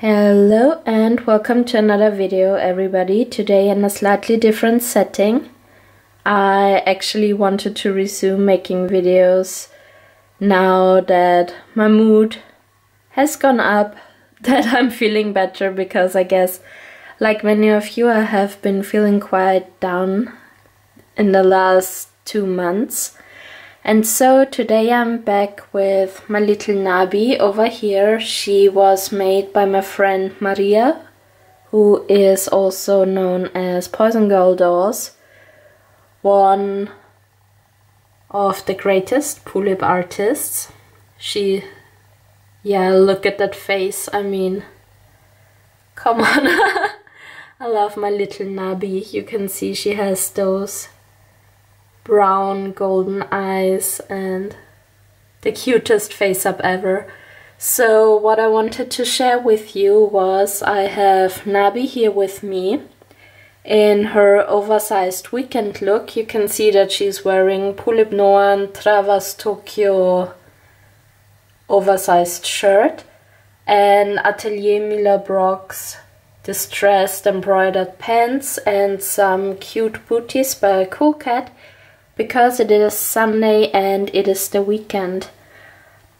Hello and welcome to another video everybody. Today in a slightly different setting. I actually wanted to resume making videos now that my mood has gone up, that I'm feeling better because I guess like many of you I have been feeling quite down in the last two months. And so today I'm back with my little Nabi over here. She was made by my friend Maria, who is also known as Poison Girl Dolls, one of the greatest Pullip artists. She, yeah, look at that face, I mean, come on. I love my little Nabi. You can see she has those brown golden eyes and the cutest face up ever. So what I wanted to share with you was I have Nabi here with me in her oversized weekend look. You can see that she's wearing Pullip Noan Travas Tokyo oversized shirt and Atelier Mila Brock's distressed embroidered pants and some cute booties by Cool Cat because it is Sunday and it is the weekend.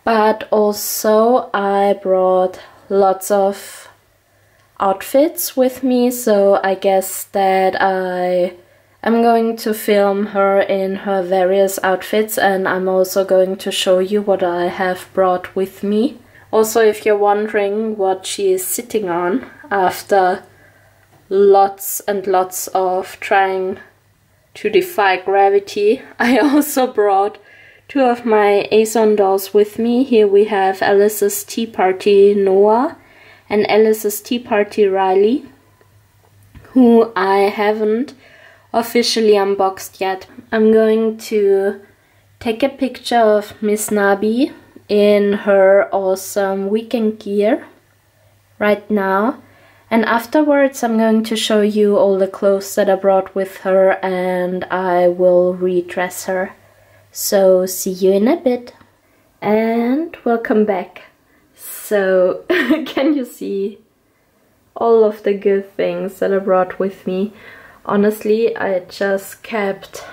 But also I brought lots of outfits with me, so I guess that I am going to film her in her various outfits and I'm also going to show you what I have brought with me. Also, if you're wondering what she is sitting on after lots and lots of trying to defy gravity, I also brought two of my Azone dolls with me. Here we have Alice's Tea Party Noah and Alice's Tea Party Riley, who I haven't officially unboxed yet. I'm going to take a picture of Miss Nabi in her awesome weekend gear right now and afterwards I'm going to show you all the clothes that I brought with her and I will redress her. So see you in a bit. And welcome back. So can you see all of the good things that I brought with me? Honestly, I just kept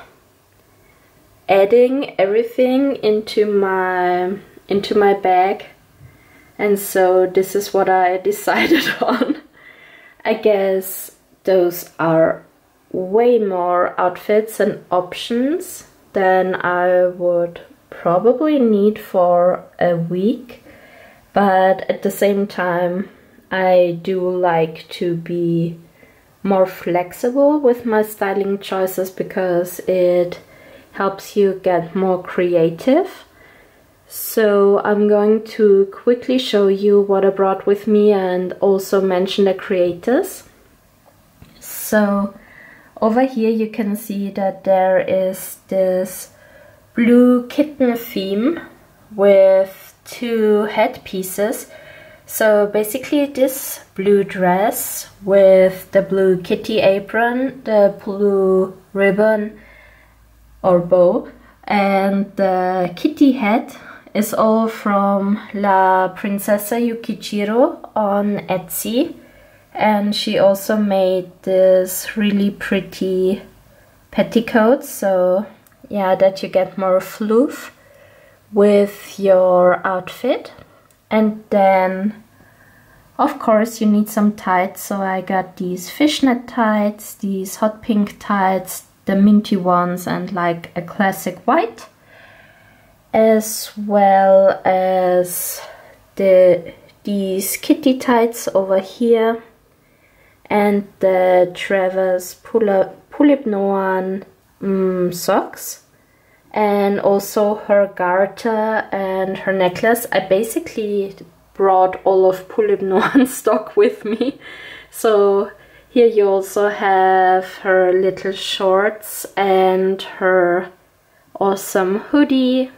adding everything into my into my bag and so this is what I decided on. I guess those are way more outfits and options than I would probably need for a week. But at the same time I do like to be more flexible with my styling choices because it helps you get more creative so I'm going to quickly show you what I brought with me and also mention the creators. So over here you can see that there is this blue kitten theme with two headpieces. So basically this blue dress with the blue kitty apron, the blue ribbon or bow and the kitty head is all from La Princesa Yukichiro on Etsy. And she also made this really pretty petticoat. So yeah that you get more floof with your outfit. And then of course you need some tights. So I got these fishnet tights, these hot pink tights, the minty ones and like a classic white as well as the these kitty tights over here and the Travas Pullip Noan um, socks and also her garter and her necklace. I basically brought all of Pullip Noan stock with me. So here you also have her little shorts and her awesome hoodie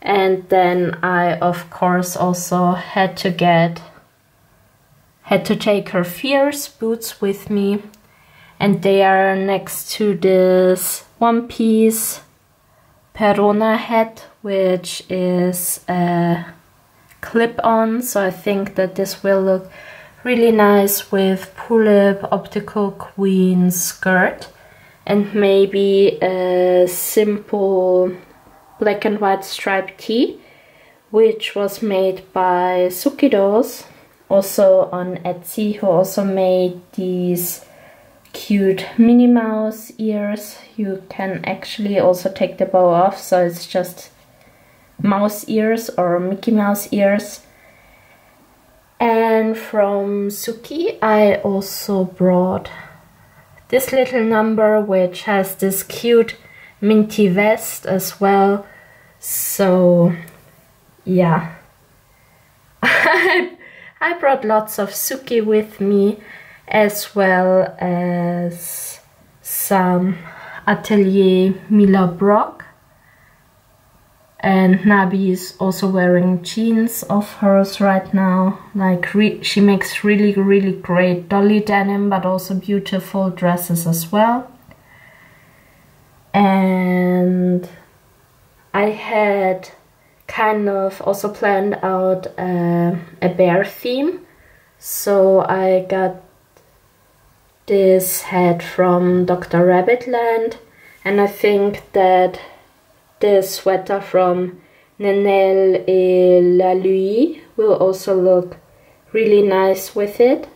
and then I of course also had to get had to take her fierce boots with me. And they are next to this one piece Perona hat which is a clip-on. So I think that this will look really nice with Pullip Optical Queen skirt and maybe a simple black and white striped tee which was made by Suki Dolls also on Etsy who also made these cute Minnie Mouse ears. You can actually also take the bow off so it's just mouse ears or Mickey Mouse ears. And from Suki I also brought this little number which has this cute minty vest as well. So yeah. I brought lots of Suki with me as well as some Atelier Mila Brock and Nabi is also wearing jeans of hers right now like she makes really really great dolly denim but also beautiful dresses as well and I had kind of also planned out uh, a bear theme so I got this hat from Dr. Rabbitland and I think that the sweater from Nenel et La Lui will also look really nice with it.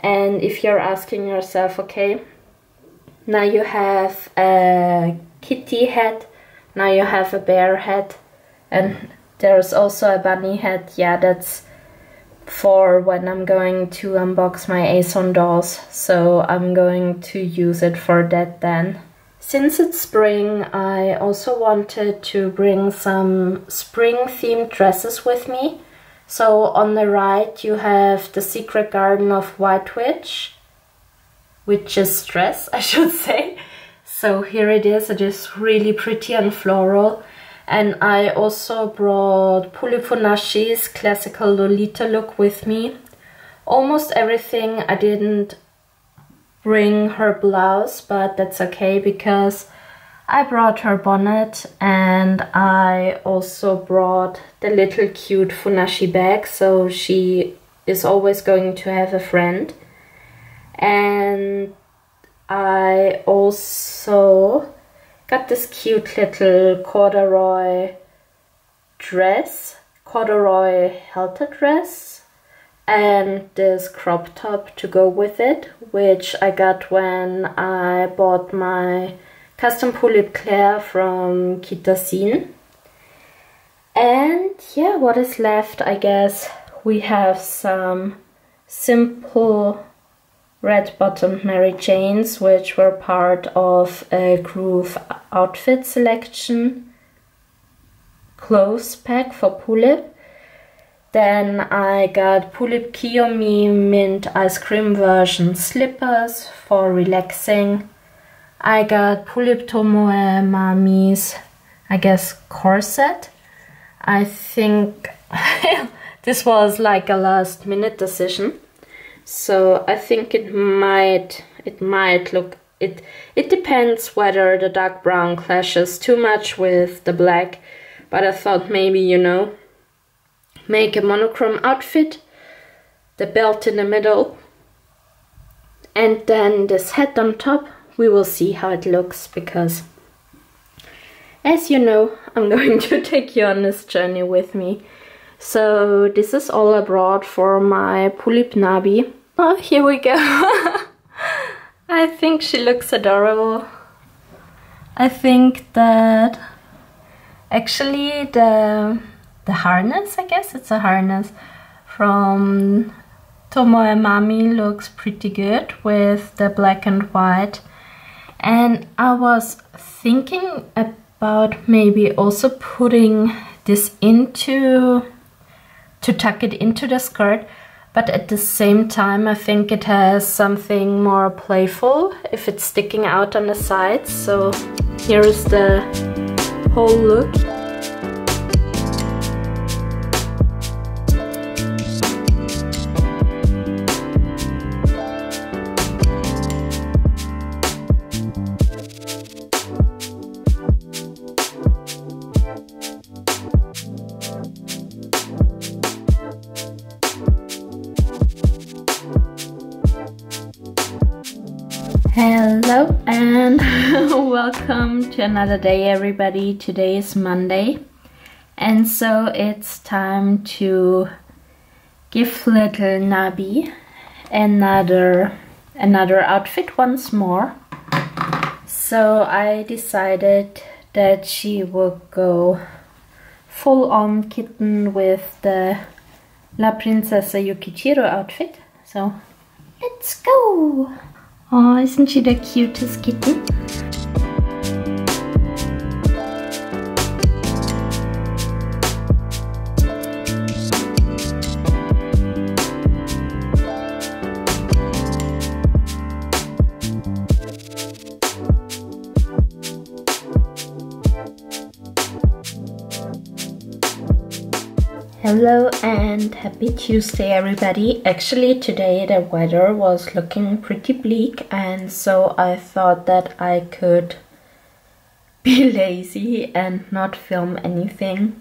And if you're asking yourself, okay, now you have a kitty hat, now you have a bear hat, and there's also a bunny hat, yeah, that's for when I'm going to unbox my Azone dolls, so I'm going to use it for that then. Since it's spring, I also wanted to bring some spring themed dresses with me. So on the right you have the Secret Garden of White Witch, which is dress, I should say. So here it is, it is really pretty and floral. And I also brought Pullip Funashi's classical Lolita look with me. Almost everything I didn't bring her blouse, but that's okay because I brought her bonnet and I also brought the little cute Funashi bag so she is always going to have a friend. And I also Got this cute little corduroy dress, corduroy halter dress and this crop top to go with it, which I got when I bought my custom Pullip Claire from Kitasin. And yeah, what is left, I guess we have some simple red bottomed Mary Janes, which were part of a Groove outfit selection clothes pack for Pullip. Then I got Pullip Kiyomi mint ice cream version slippers for relaxing. I got Pullip Tomoe Mami's, I guess, corset. I think this was like a last minute decision. So I think it might it might look it it depends whether the dark brown clashes too much with the black, but I thought maybe, you know, make a monochrome outfit, the belt in the middle, and then this hat on top. We will see how it looks because as you know, I'm going to take you on this journey with me. So this is all I brought for my Pullip Nabi. Oh, here we go. I think she looks adorable. I think that actually the the harness, I guess it's a harness from Tomoe Mami looks pretty good with the black and white. And I was thinking about maybe also putting this into to tuck it into the skirt but at the same time I think it has something more playful if it's sticking out on the sides. So here is the whole look to another day everybody. Today is Monday and so it's time to give little Nabi another another outfit once more. So I decided that she will go full on kitten with the La Princesa Yukichiro outfit. So let's go! Oh, isn't she the cutest kitten? Hello and happy Tuesday everybody. Actually today the weather was looking pretty bleak and so I thought that I could be lazy and not film anything.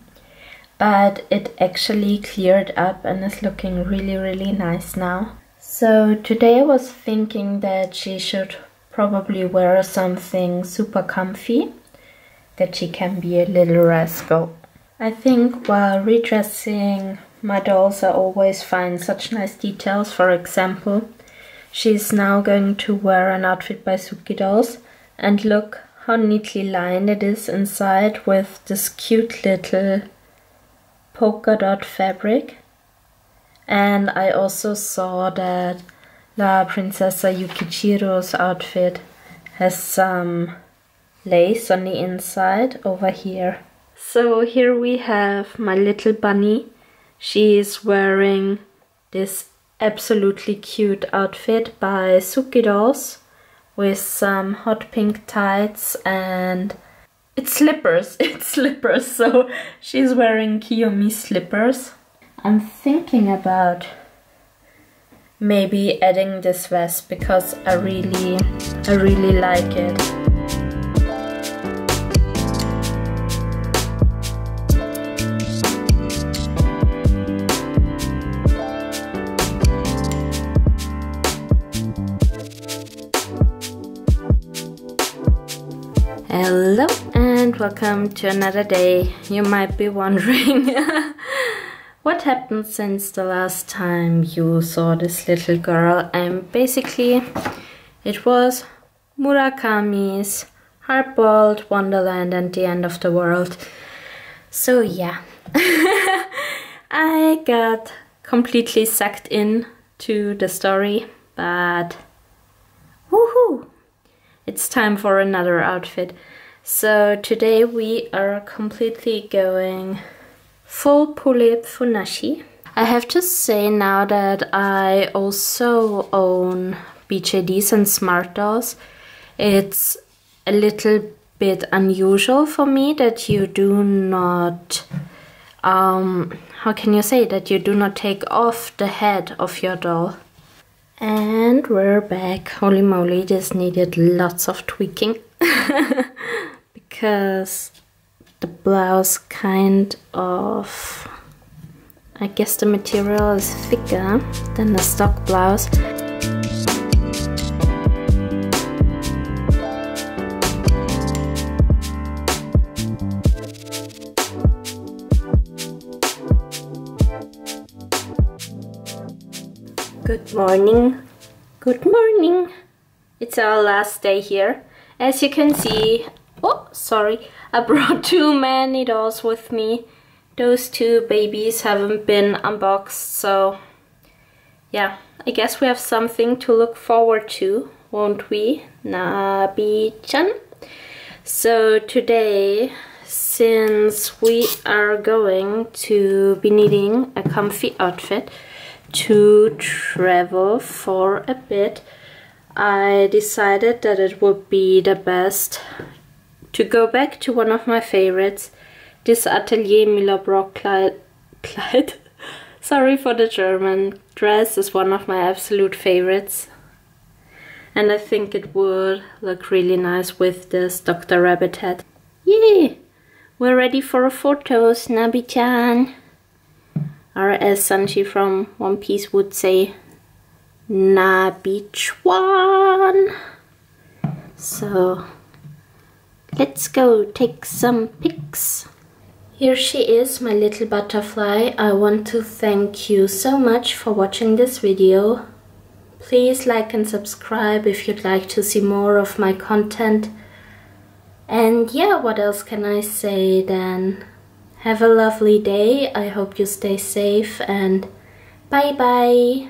But it actually cleared up and is looking really really nice now. So today I was thinking that she should probably wear something super comfy that she can be a little rascal. I think while redressing my dolls I always find such nice details. For example, she's now going to wear an outfit by Suki Dolls and look how neatly lined it is inside with this cute little polka dot fabric. And I also saw that La Princesa Yukichiro's outfit has some lace on the inside over here. So here we have my little bunny. She is wearing this absolutely cute outfit by Suki Dolls with some hot pink tights and it's slippers, it's slippers, so she's wearing Kiyomi slippers. I'm thinking about maybe adding this vest because I really, I really like it. Hello and welcome to another day. You might be wondering what happened since the last time you saw this little girl and basically it was Murakami's Hardboiled Wonderland and the End of the World. So yeah, I got completely sucked in to the story but! It's time for another outfit. So today we are completely going full Pullip Funashi. I have to say now that I also own BJDs and Smart Dolls, it's a little bit unusual for me that you do not, um, how can you say, that you do not take off the head of your doll. And we're back. Holy moly, this needed lots of tweaking. because the blouse kind of... I guess the material is thicker than the stock blouse. Morning. Good morning. It's our last day here. As you can see, oh, sorry, I brought two many dolls with me. Those two babies haven't been unboxed, so yeah, I guess we have something to look forward to, won't we, Nabi-chan? So today, since we are going to be needing a comfy outfit, to travel for a bit, I decided that it would be the best to go back to one of my favorites, this Atelier Müller Clyde. Clyde. Sorry for the German. Dress is one of my absolute favorites. And I think it would look really nice with this Dr. Rabbit hat. Yay! We're ready for a photo, Nabi-chan or as Sanji from One Piece would say, Nabichuan. So let's go take some pics. Here she is, my little butterfly. I want to thank you so much for watching this video. Please like and subscribe if you'd like to see more of my content. And yeah, what else can I say then? Have a lovely day. I hope you stay safe and bye bye.